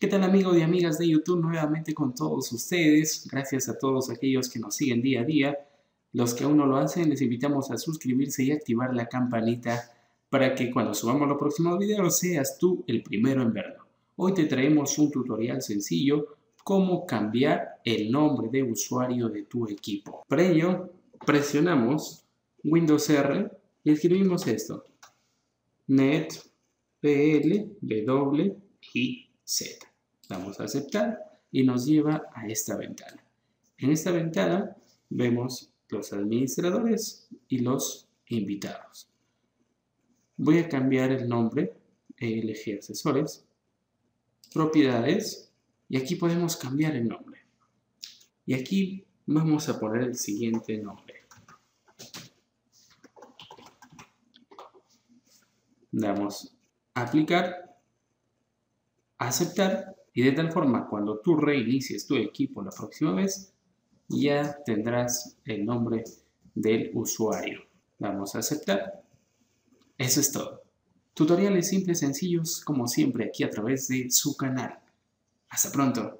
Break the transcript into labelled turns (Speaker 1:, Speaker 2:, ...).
Speaker 1: ¿Qué tal amigos y amigas de YouTube? Nuevamente con todos ustedes. Gracias a todos aquellos que nos siguen día a día. Los que aún no lo hacen, les invitamos a suscribirse y activar la campanita para que cuando subamos los próximos videos seas tú el primero en verlo. Hoy te traemos un tutorial sencillo cómo cambiar el nombre de usuario de tu equipo. Para ello, presionamos Windows R y escribimos esto. Net, PL, W, I, Z. Damos a aceptar y nos lleva a esta ventana. En esta ventana vemos los administradores y los invitados. Voy a cambiar el nombre, elegir asesores, propiedades y aquí podemos cambiar el nombre. Y aquí vamos a poner el siguiente nombre. Damos a aplicar, aceptar y de tal forma, cuando tú reinicies tu equipo la próxima vez, ya tendrás el nombre del usuario. Vamos a aceptar. Eso es todo. Tutoriales simples, sencillos, como siempre, aquí a través de su canal. Hasta pronto.